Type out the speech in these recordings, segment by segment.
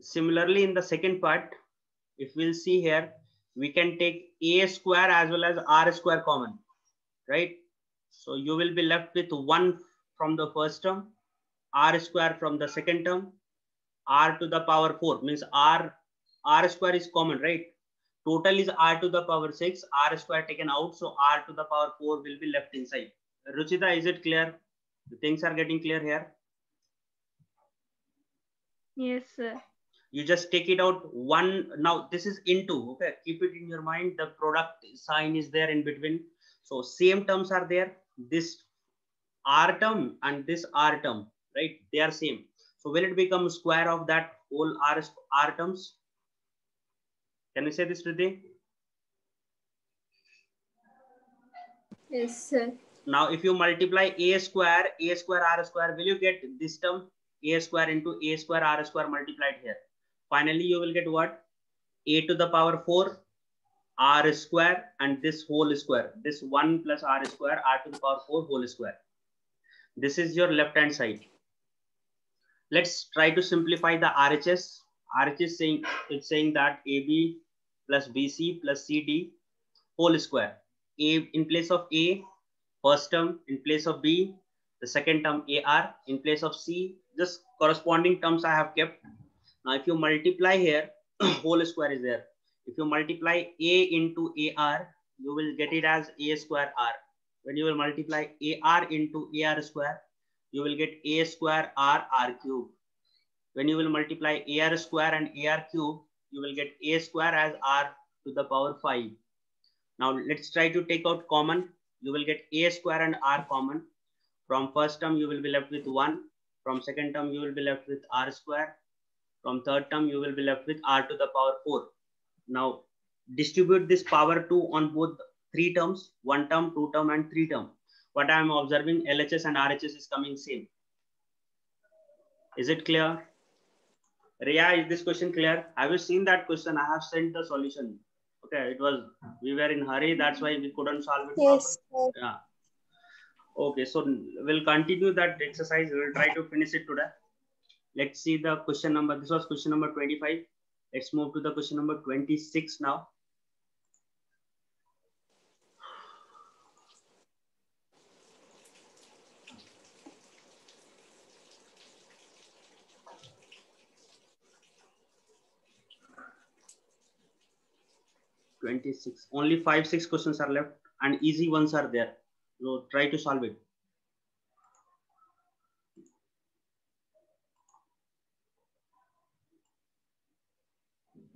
Similarly, in the second part, if we'll see here, we can take a square as well as r square common, right? So you will be left with one from the first term, r square from the second term, r to the power 4 means r r square is common, right? Total is r to the power 6, r square taken out, so r to the power 4 will be left inside. Ruchita, is it clear? The things are getting clear here. Yes, sir. You just take it out one. Now this is into, okay? Keep it in your mind. The product sign is there in between. So same terms are there. This R term and this R term, right? They are same. So will it become square of that whole R, R terms? Can you say this, Riddhi? Yes, sir. Now, if you multiply a square, a square, r square, will you get this term a square into a square, r square multiplied here? Finally, you will get what? a to the power 4 r square and this whole square. This 1 plus r square, r to the power 4 whole square. This is your left hand side. Let's try to simplify the RHS. RHS saying it's saying that AB plus BC plus CD whole square. A in place of A first term in place of B, the second term AR in place of C, just corresponding terms I have kept. Now, if you multiply here, whole square is there. If you multiply A into AR, you will get it as A square R. When you will multiply AR into AR square, you will get A square R R cube. When you will multiply AR square and AR cube, you will get A square as R to the power 5. Now let's try to take out common you will get a square and r common. From first term, you will be left with 1. From second term, you will be left with r square. From third term, you will be left with r to the power 4. Now, distribute this power 2 on both three terms, one term, two term, and three term. What I am observing, LHS and RHS is coming same. Is it clear? Ria, is this question clear? Have you seen that question? I have sent the solution okay it was we were in hurry that's why we couldn't solve it yes yeah okay so we'll continue that exercise we'll try to finish it today let's see the question number this was question number 25 let's move to the question number 26 now. 26 only five six questions are left and easy ones are there. So try to solve it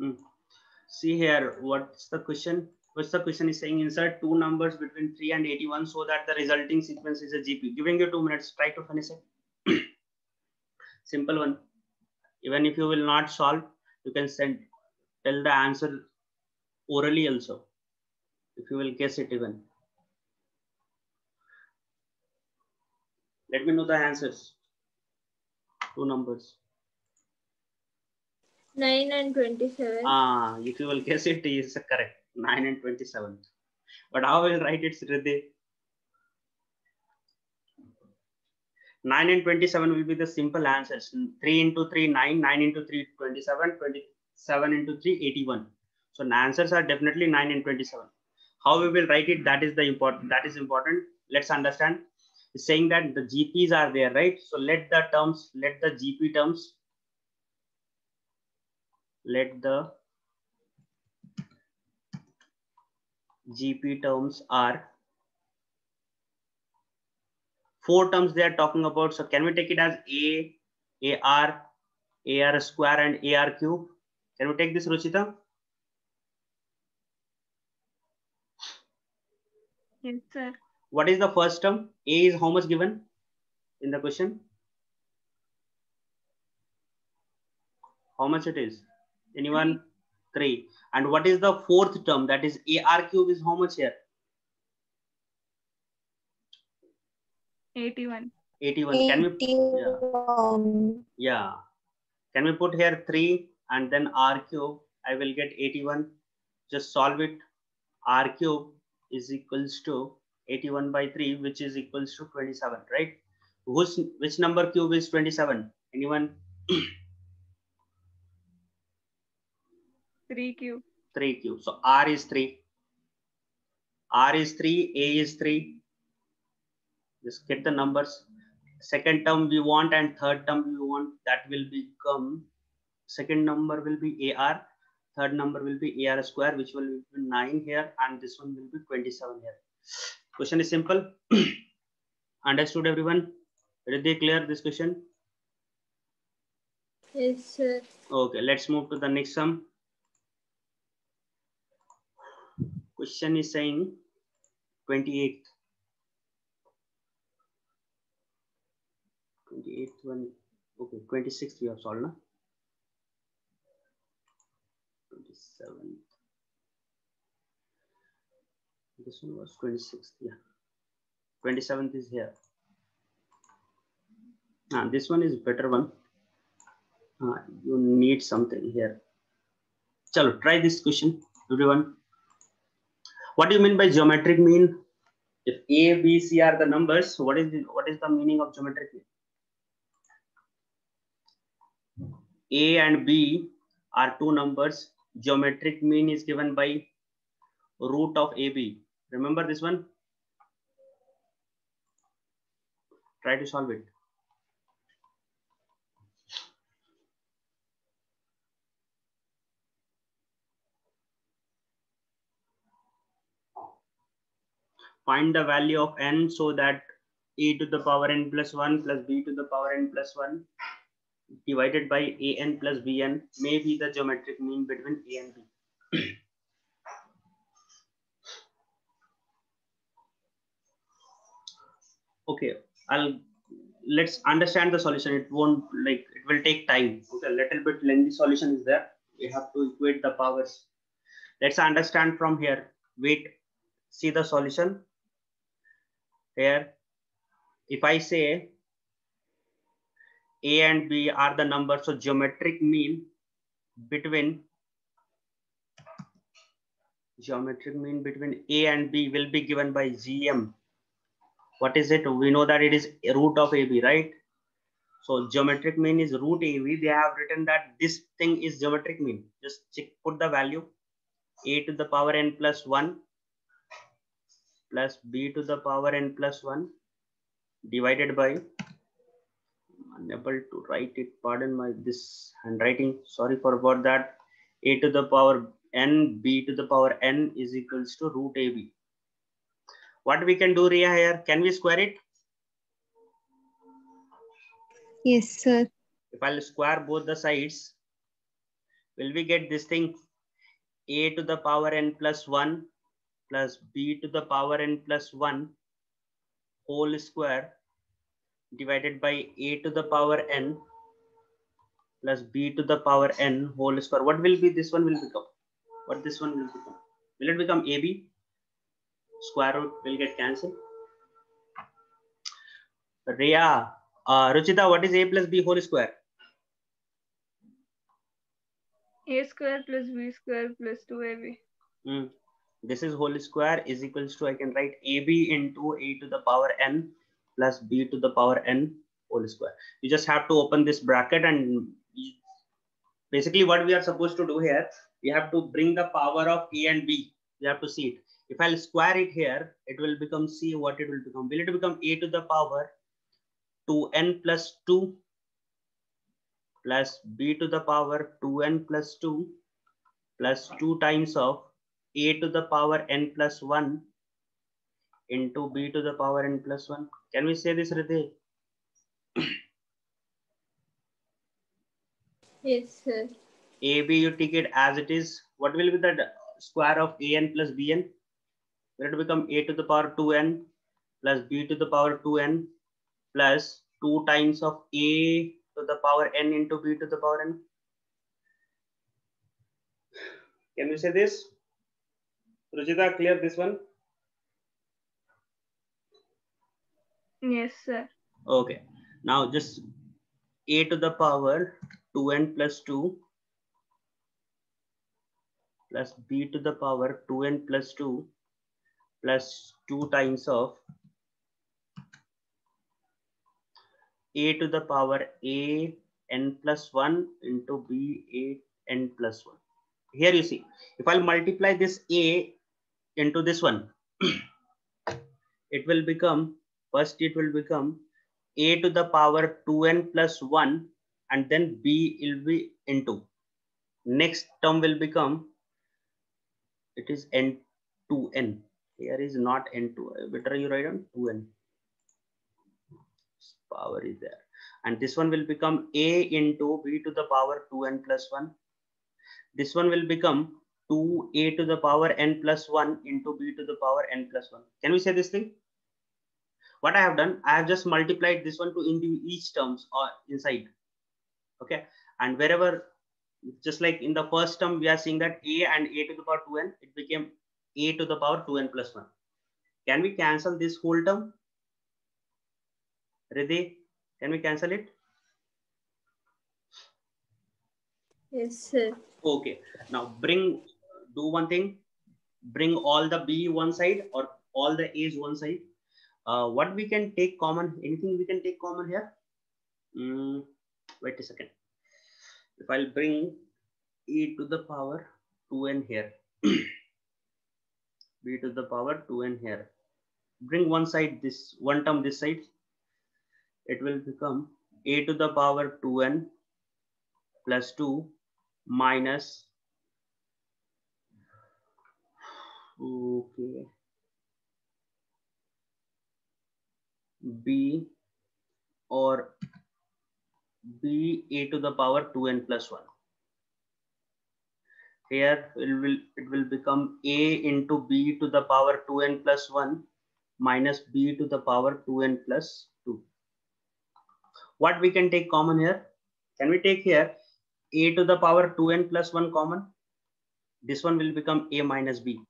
hmm. see here what's the question? What's the question is saying insert two numbers between 3 and 81 so that the resulting sequence is a gp giving you two minutes. Try to finish it. Simple one. Even if you will not solve you can send. Tell the answer orally also. If you will guess it even. Let me know the answers. Two numbers 9 and 27 ah if you will guess it is correct 9 and 27 but how will write it Riddhi? 9 and 27 will be the simple answers 3 into 3 9 9 into 3 27 27 into 3 81 so the answers are definitely 9 and 27. How we will write it, that is the important, that is important. Let's understand. It's saying that the GPs are there, right? So let the terms, let the GP terms, let the GP terms are four terms they are talking about. So can we take it as A, AR, AR square and AR cube? Can we take this, Ruchita? Yes, sir. What is the first term? A is how much given in the question? How much it is? Anyone? Three. And what is the fourth term? That is AR cube is how much here? 81. 81. Can we? Yeah. yeah. Can we put here 3 and then R cube? I will get 81. Just solve it. R cube is equals to 81 by 3 which is equals to 27 right which which number cube is 27 anyone 3 cube. 3 cube. So R is 3. R is 3, A is 3. Just get the numbers. Second term we want and third term we want. That will become, second number will be AR. Third number will be AR square, which will be 9 here. And this one will be 27 here. Question is simple. Understood everyone? Did they clear this question? Yes, sir. Okay, let's move to the next sum. Question is saying 28. 28th one. Okay, 26th we have solved, na? 27th. This one was 26th, yeah. 27th is here. Ah, this one is better one. Uh, you need something here. Chalo, try this question, everyone. What do you mean by geometric mean? If A, B, C are the numbers, what is the, what is the meaning of geometric mean? A and B are two numbers. Geometric mean is given by root of AB. Remember this one? Try to solve it. Find the value of n so that a to the power n plus 1 plus b to the power n plus 1 divided by a n plus b n may be the geometric mean between a and b. okay, I'll let's understand the solution. It won't like it will take time. Okay, a little bit lengthy solution is there. We have to equate the powers. Let's understand from here. Wait, see the solution here if i say a and b are the numbers so geometric mean between geometric mean between a and b will be given by gm. What is it? We know that it is root of ab right? So geometric mean is root ab they have written that this thing is geometric mean. Just check put the value. A to the power n plus 1 plus b to the power n plus 1 divided by unable to write it pardon my this handwriting sorry for about that. A to the power n b to the power n is equals to root ab what we can do Ria here? Can we square it? Yes, sir. if i'll square both the sides will we get this thing? A to the power n plus 1 plus b to the power n plus 1 whole square divided by a to the power n plus b to the power n whole square. What will be this one will become? What this one will become? Will it become ab? Square root will get cancelled. Ria, uh, Ruchita, what is a plus b whole square? A square plus B square plus 2AB. Hmm. This is whole square is equals to, I can write AB into a to the power n plus b to the power n whole square. You just have to open this bracket and basically what we are supposed to do here, we have to bring the power of a and b. You have to see it. If I'll square it here, it will become c. What it will become? Will it become a to the power 2n plus 2 plus b to the power 2n plus 2 plus 2 times of a to the power n plus 1 into b to the power n plus 1. Can we say this, Rite? Yes, sir. AB, you take it as it is. What will be the square of an plus bn? Will it become a to the power 2n plus b to the power 2n plus 2 times of a to the power n into b to the power n? Can you say this? Ruchita, clear this one? Yes, sir. Okay. Now just a to the power 2n plus 2 plus b to the power 2n plus 2 plus 2 times of a to the power a n plus 1 into b a n plus 1. here you see, if I'll multiply this A into this one, it will become, first it will become A to the power 2n plus 1 and then B will be into. Next term will become, it is n2n. Here is not n2, better uh, you write on 2n. Power is there. And this one will become A into B to the power 2n plus 1 this one will become 2a to the power n plus 1 into b to the power n plus 1. Can we say this thing? What I have done, I have just multiplied this one to into each terms or inside. Okay. And wherever, just like in the first term, we are seeing that a and a to the power 2n, it became a to the power 2n plus 1. Can we cancel this whole term? Riddhi, can we cancel it? Yes, sir. Okay. Now bring, do one thing, bring all the B one side or all the A's one side. Uh, what we can take common, anything we can take common here? Mm, wait a second. If I'll bring e to the power 2n here, b to the power 2n here. Bring one side, this one term this side. It will become a to the power 2n plus 2 minus okay b or b a to the power 2n plus 1 here it will it will become a into b to the power 2n plus 1 minus b to the power 2n plus 2 what we can take common here can we take here a to the power 2n plus 1 common. This one will become a minus b.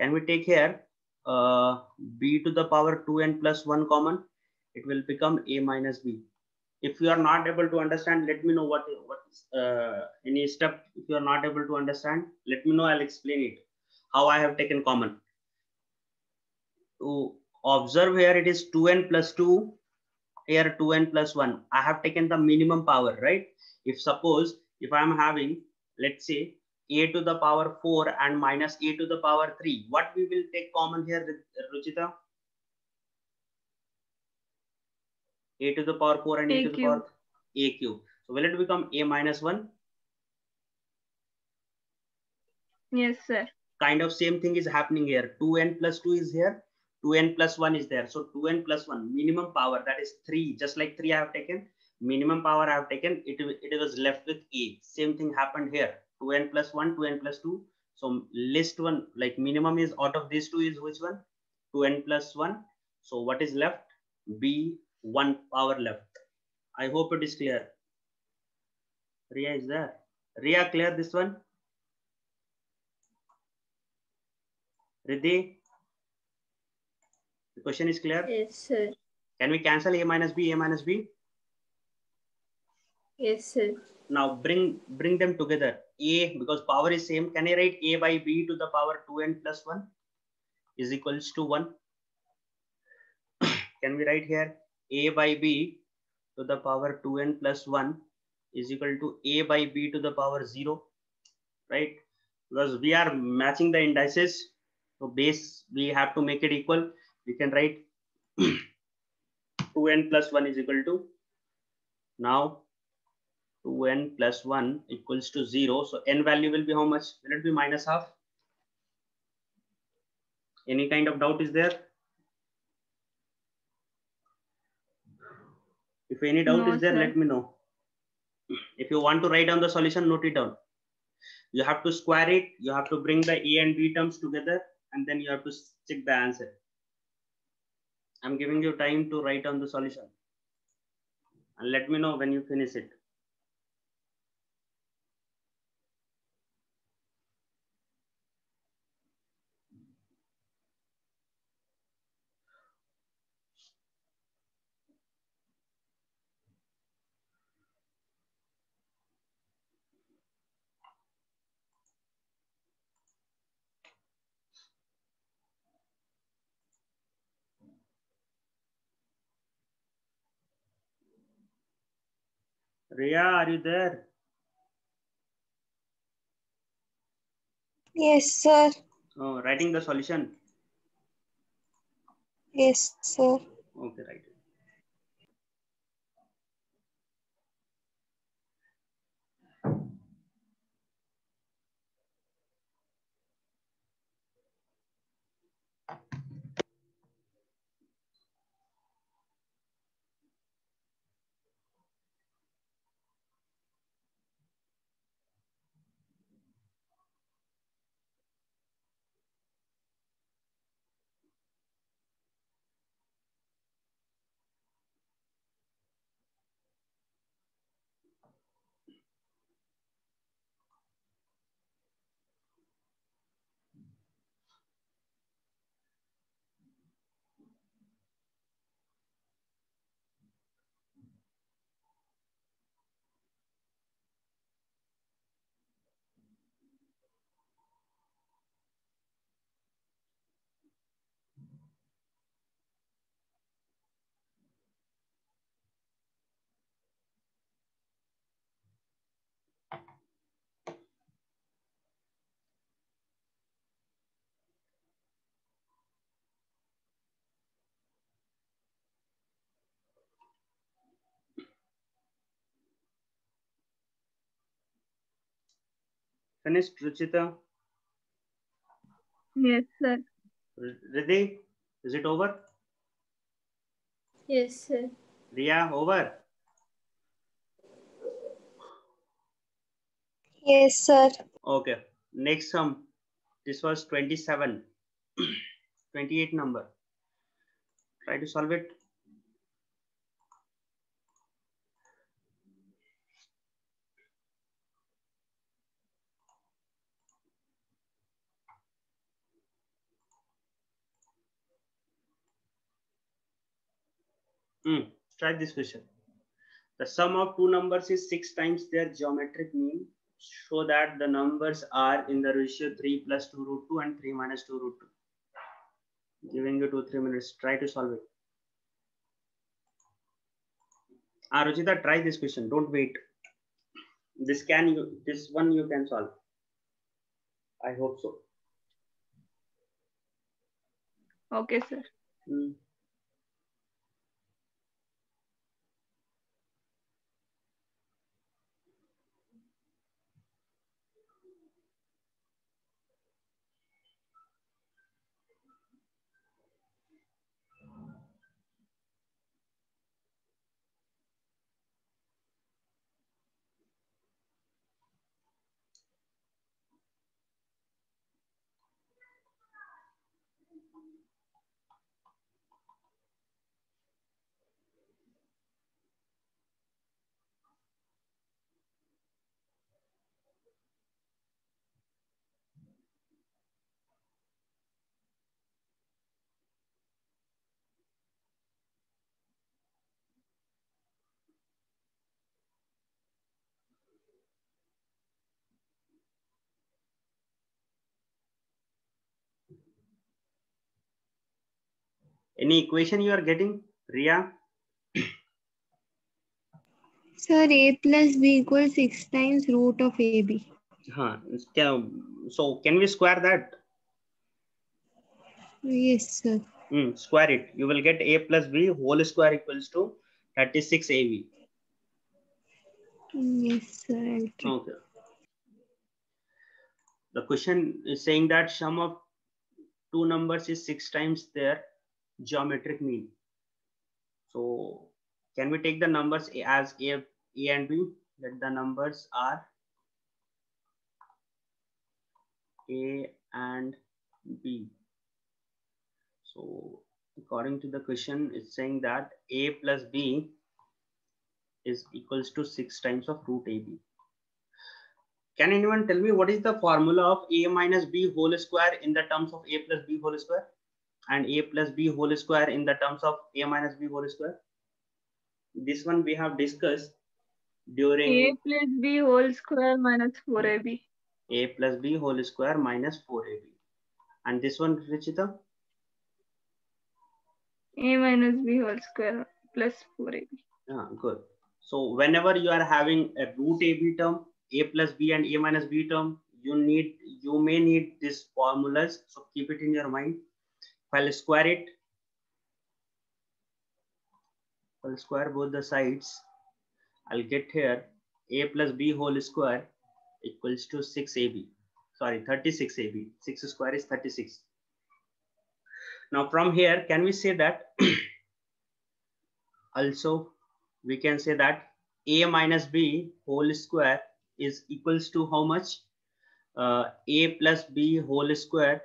Can we take here uh, b to the power 2n plus 1 common? It will become a minus b. If you are not able to understand, let me know what what uh, any step. If you are not able to understand, let me know. I'll explain it. How I have taken common. To observe here, it is 2n plus 2 here 2n plus 1 i have taken the minimum power right if suppose if i'm having let's say a to the power 4 and minus a to the power 3 what we will take common here ruchita? A to the power 4 and a, a to the power a cube. So will it become a minus 1 yes sir. Kind of same thing is happening here. 2n plus 2 is here. 2n plus 1 is there. So 2n plus 1 minimum power that is 3 just like 3 I have taken minimum power I have taken it, it was left with a. Same thing happened here 2n plus 1 2n plus 2 so list one like minimum is out of these two is which one? 2n plus 1 so what is left? B 1 power left. I hope it is clear. Ria is there? Ria clear this one? Riddhi? The question is clear? Yes, sir. Can we cancel a minus b, a minus b? Yes, sir. Now bring bring them together. A because power is same. Can I write a by b to the power 2n plus 1 is equals to 1? Can we write here a by b to the power 2n plus 1 is equal to a by b to the power 0, right? Because we are matching the indices. So base, we have to make it equal we can write 2n plus 1 is equal to now 2n plus 1 equals to 0. So n value will be how much? Will it be minus half? Any kind of doubt is there? If any doubt no, is there, sir. let me know. If you want to write down the solution, note it down. You have to square it. You have to bring the a and b terms together and then you have to check the answer. I'm giving you time to write down the solution. And let me know when you finish it. Priya, are you there? Yes, sir. Oh, writing the solution? Yes, sir. Okay, right. Finished, Ruchita? Yes, sir. Riddhi, is it over? Yes, sir. Ria, over? Yes, sir. Okay. Next sum. This was 27. 28 number. Try to solve it. Hmm. Try this question. The sum of two numbers is six times their geometric mean. Show that the numbers are in the ratio 3 plus 2 root 2 and 3 minus 2 root 2. Giving you 2 3 minutes. Try to solve it. Ah, Ruchita, try this question. Don't wait. This can you this one you can solve. I hope so. Okay, sir. Hmm. Any equation you are getting, Ria? Sir, a plus b equals 6 times root of ab. Huh. So can we square that? Yes, sir. Hmm, square it. You will get a plus b whole square equals to 36 ab. Yes, sir. Okay. The question is saying that sum of two numbers is six times their geometric mean. So can we take the numbers as a, a and b? That the numbers are a and b. So according to the question, it's saying that a plus b is equals to six times of root ab. Can anyone tell me what is the formula of a minus b whole square in the terms of a plus b whole square and a plus b whole square in the terms of a minus b whole square? This one we have discussed during A plus B whole square minus 4AB. a plus b whole square minus 4ab. And this one, Richita? A minus B whole square plus 4AB. Yeah, good. So whenever you are having a root ab term, a plus b and a minus b term, you need you may need these formulas so keep it in your mind i'll square it. I'll square both the sides. I'll get here. A plus b whole square equals to 6ab sorry 36ab 6 square is 36 now from here can we say that also we can say that a minus b whole square is equals to how much? Uh, a plus b whole square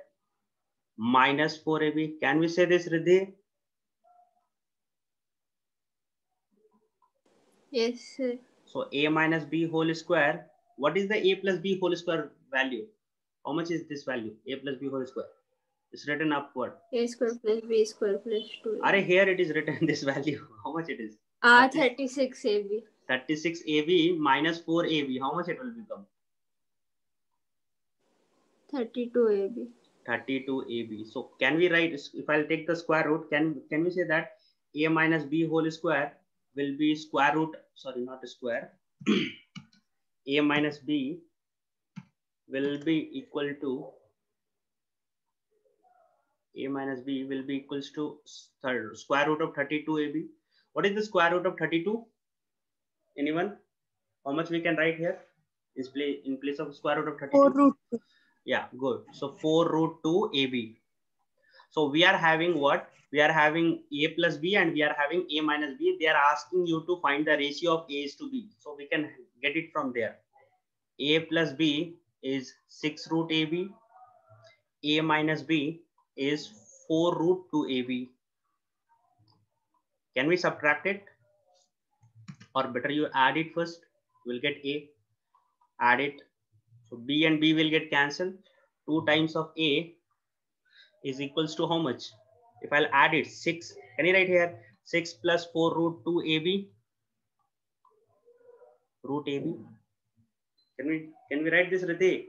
minus 4ab can we say this Riddhi? Yes, sir. so a minus b whole square. What is the a plus b whole square value? How much is this value? A plus b whole square. It's written upward. A square plus B square plus 2. are here it is written this value. How much it is? Ah, 36 AB. 36 ab minus 4 ab how much it will become? 32 AB. 32 ab so can we write if i'll take the square root can can we say that a minus b whole square will be square root sorry not square a minus b will be equal to a minus b will be equals to third square root of 32 ab what is the square root of 32 anyone? How much we can write here? Is play in place of square root of 32 4 root. 2. Yeah good. So 4 root 2 ab so we are having what? We are having a plus b and we are having a minus b. They are asking you to find the ratio of a is to b. So we can get it from there. A plus b is 6 root ab a minus b is 4 root 2 ab can we subtract it? Or better you add it first. We'll get a. Add it so b and b will get cancelled. 2 times of a is equals to how much? If I'll add it, 6. Can you write here? 6 plus 4 root 2 ab. Root ab. Can we can we write this, Riddhi?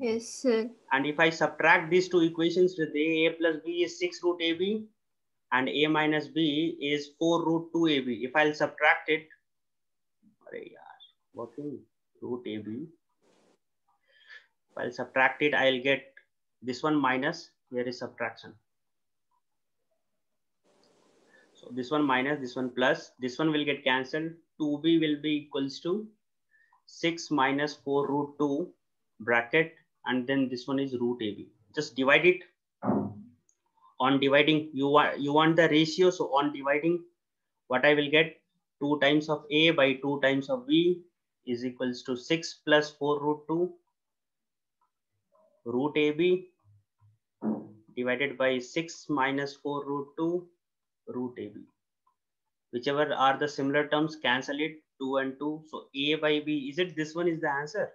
Yes, sir. And if I subtract these two equations, Riddhi, a plus b is 6 root ab and a minus b is 4 root 2 ab. If I'll subtract it, अरे यार, working root ab. If I'll subtract it, I'll get this one minus, here is subtraction. So this one minus, this one plus, this one will get cancelled. 2b will be equals to 6 minus 4 root 2 bracket and then this one is root ab. Just divide it. On dividing, you want you want the ratio. So on dividing, what I will get 2 times of a by 2 times of b is equals to 6 plus 4 root 2 root ab divided by 6 minus 4 root 2 root ab. Whichever are the similar terms, cancel it 2 and 2. So a by b, is it this one is the answer?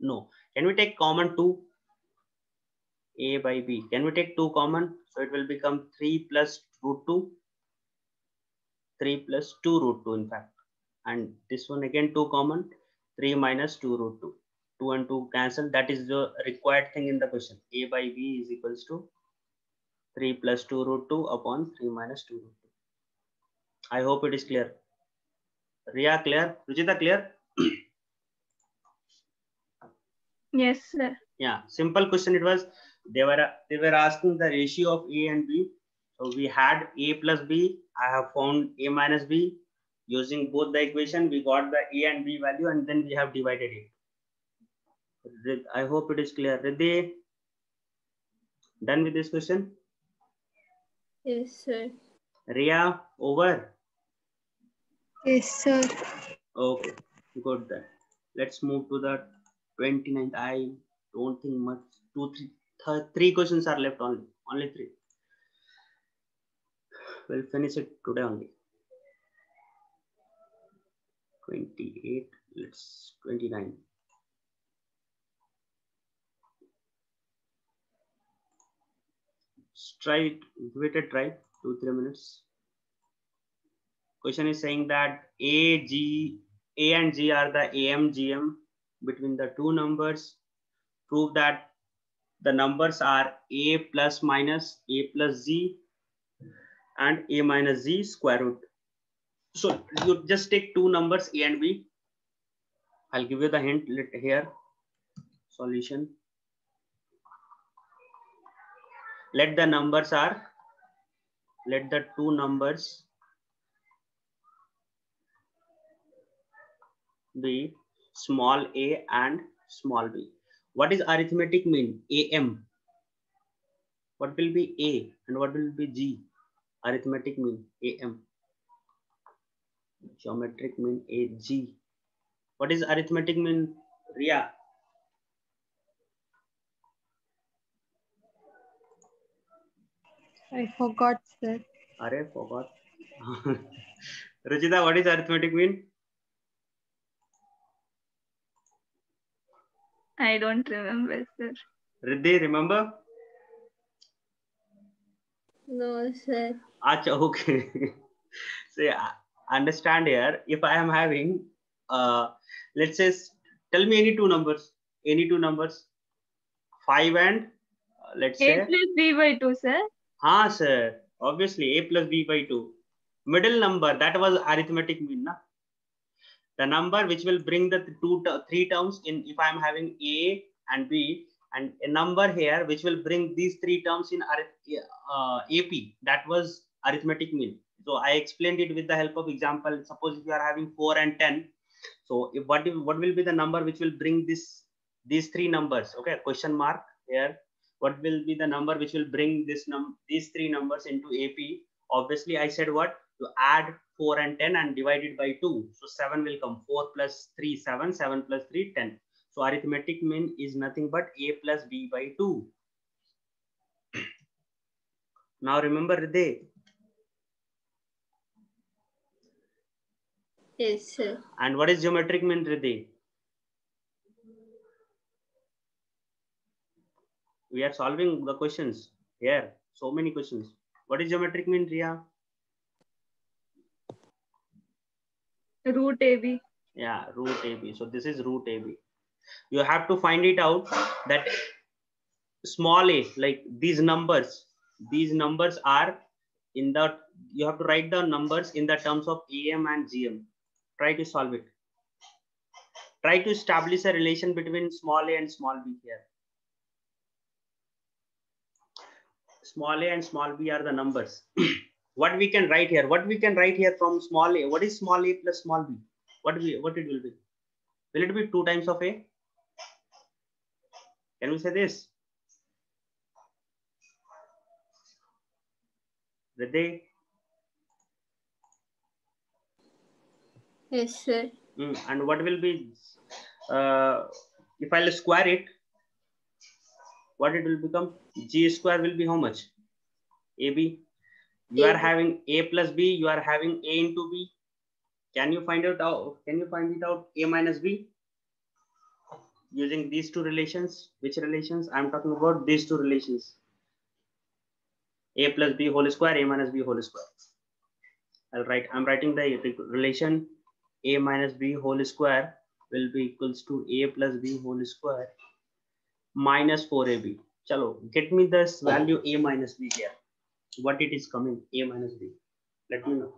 No. Can we take common 2? a by b. Can we take 2 common? So it will become 3 plus root 2. 3 plus 2 root 2 in fact. And this one again 2 common. 3 minus 2 root 2. 2 and 2 cancel. That is the required thing in the question. a by b is equals to 3 plus 2 root 2 upon 3 minus 2 root 2. I hope it is clear. Ria clear? Ruchita clear? Yes, sir. yeah simple question it was they were they were asking the ratio of a and b so we had a plus b. I have found a minus b. Using both the equation we got the a and b value and then we have divided it. I hope it is clear. Riddhi, done with this question? Yes, sir. ria over? Yes, sir. okay good then. Let's move to the 29th i don't think much two three th three questions are left only only three we'll finish it today only? 28 let's 29 Let's try give it a try two three minutes. Question is saying that a g a and g are the am gm between the two numbers prove that the numbers are a plus minus a plus z and a minus z square root so you just take two numbers a and b I'll give you the hint here. Solution. Let the numbers are, let the two numbers be small a and small b. What is arithmetic mean? AM. What will be A and what will be G? Arithmetic mean AM. Geometric mean AG. What is arithmetic mean? Ria. I forgot, sir. Are forgot. Ruchita, what is arithmetic mean? I don't remember, sir. Riddhi, remember? No, sir. Acha, okay. so yeah, understand here. If I am having, uh, let's say, tell me any two numbers. Any two numbers. Five and uh, let's A say. A plus B by 2, sir. हाँ sir, obviously a plus b by 2. Middle number, that was arithmetic mean, na? The number which will bring the two, three terms in if I am having a and b and a number here which will bring these three terms in uh, AP, that was arithmetic mean. So I explained it with the help of example. Suppose if you are having 4 and 10. So if what, if, what will be the number which will bring this these three numbers? Okay, question mark here what will be the number which will bring this num these three numbers into AP? Obviously, I said what to add 4 and 10 and divide it by 2. So 7 will come 4 plus 3, 7, 7 plus 3, 10. So arithmetic mean is nothing but A plus B by 2. now remember they Yes, sir. and what is geometric mean Riddhi? We are solving the questions here. So many questions. What is geometric mean, Ria? Root AB. yeah root ab so this is root ab you have to find it out that small a like these numbers these numbers are in the you have to write the numbers in the terms of am and gm try to solve it. Try to establish a relation between small a and small b here. Small a and small b are the numbers. What we can write here? What we can write here from small a? What is small a plus small b? What we what it will be? Will it be two times of a can we say this Riddhi? Yes, sir. Mm, and what will be uh, if i'll square it what it will become? G square will be how much? Ab you are having a plus b you are having a into b. Can you find out out can you find it out? A minus b using these two relations which relations? I'm talking about these two relations. A plus b whole square a minus b whole square. I'll write i'm writing the relation a minus b whole square will be equals to a plus b whole square minus 4ab chalo get me this value a minus b here. What it is coming? A minus b. Let me know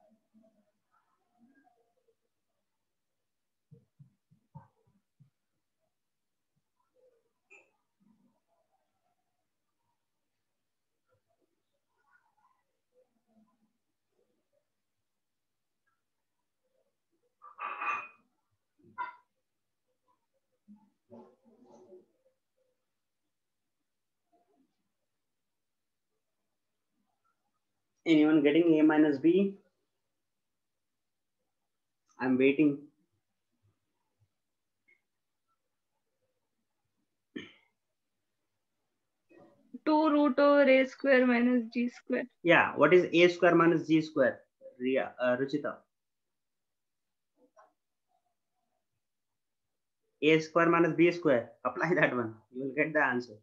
anyone getting a minus b I'm waiting. Two root over a square minus g square. Yeah, what is a square minus g square? Ria, uh, Ruchita. a square minus b square. Apply that one. You will get the answer.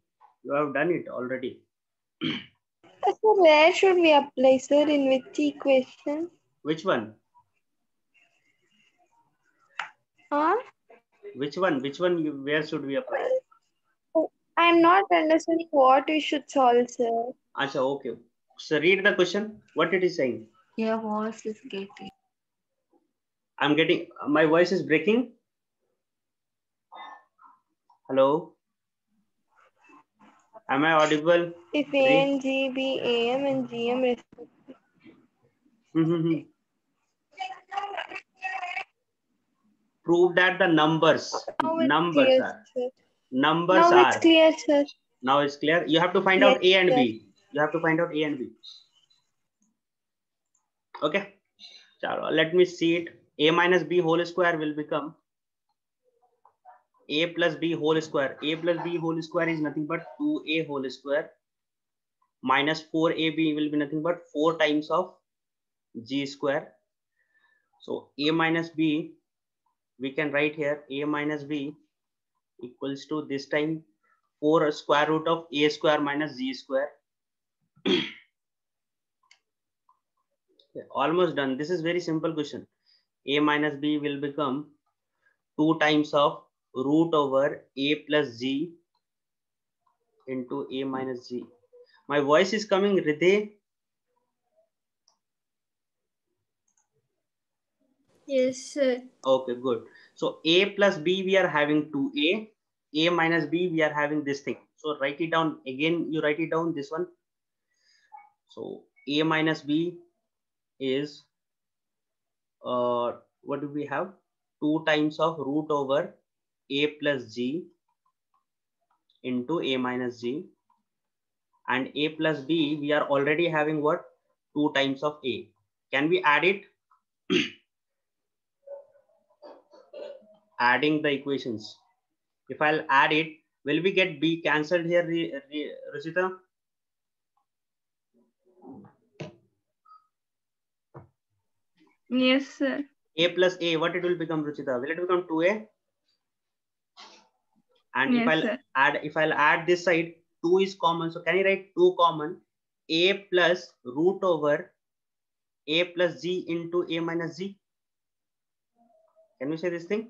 You have done it already. So where should we apply, sir? In which equation? Which one? Huh? Which one? Which one? You, where should we apply? Oh, I'm not understanding what we should solve, sir. Acha, okay. So read the question. What it is saying? Your voice is getting. I'm getting my voice is breaking. Hello. Am I audible? If A and G be AM and GM respectively. Mhm. Prove that the numbers Now numbers clear, are sir. numbers Now are Now it's clear, sir. now it's clear. You have to find yes, out A and sir. B. You have to find out A and B. Okay. Chalo, let me see it. A minus B whole square will become A plus B whole square. A plus B whole square is nothing but 2A whole square minus 4AB will be nothing but 4 times of G square. So A minus B, we can write here A minus B equals to this time 4 square root of A square minus G square. Okay, almost done. This is very simple question. A minus B will become 2 times of root over A plus G into A minus G. My voice is coming, Riddhi. Yes, sir. Okay, good. So A plus B, we are having 2A. A minus B, we are having this thing. So write it down. Again, you write it down, this one. So A minus B is, uh, what do we have? 2 times of root over A plus G into A minus G. And A plus B, we are already having what? 2 times of A. Can we add it? adding the equations. If I'll add it, will we get B cancelled here, Rishita? Yes, sir. A plus A, what it will become, Ruchita? Will it become 2A? And if I'll sir. add, if I'll add this side, 2 is common. So can you write 2 common? A plus root over A plus G into A minus G. Can we say this thing?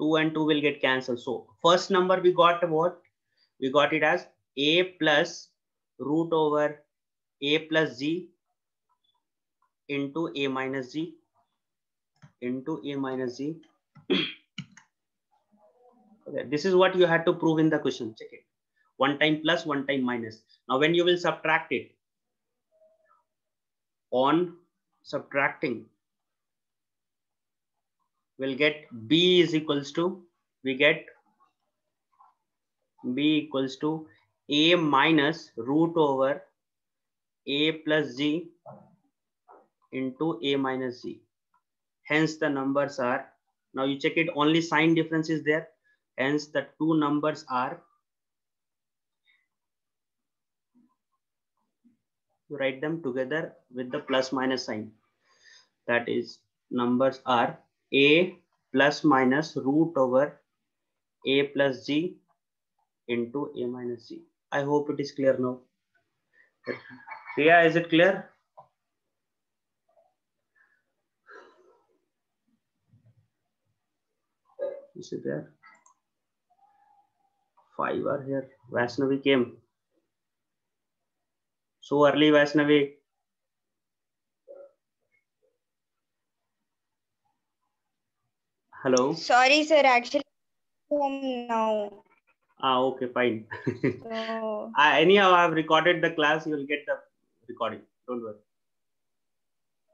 2 and 2 will get cancelled. So first number we got what? We got it as A plus root over A plus G into A minus G into A minus G. okay, this is what you had to prove in the question. Check it. One time plus, one time minus. Now when you will subtract it, on subtracting, we'll get B is equals to, we get B equals to A minus root over A plus G into A minus G. Hence the numbers are, now you check it, only sign difference is there. Hence the two numbers are, you write them together with the plus minus sign. That is numbers are A plus minus root over A plus G into A minus G. I hope it is clear now. Priya, is it clear? Is it there? Five are here. Vaishnavi came. So early, Vaishnavi. Hello. Sorry, sir. Actually, home now. Ah, okay, fine. So, Ah, anyhow, I have recorded the class. You will get the recording. Don't worry.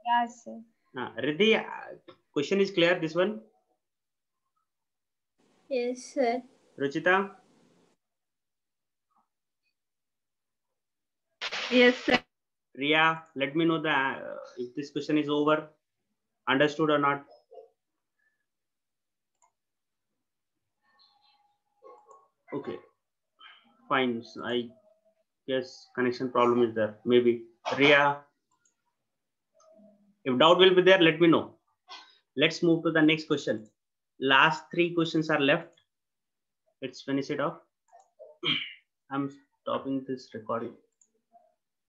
yes, sir. Ah, Riddhi, ah, question is clear. This one. Yes, sir. Ruchita. Yes, sir. Ria, let me know the uh, if this question is over. Understood or not? Okay, fine. So I guess connection problem is there. Maybe Ria. If doubt will be there, let me know. Let's move to the next question. Last three questions are left. Let's finish it off. I'm stopping this recording.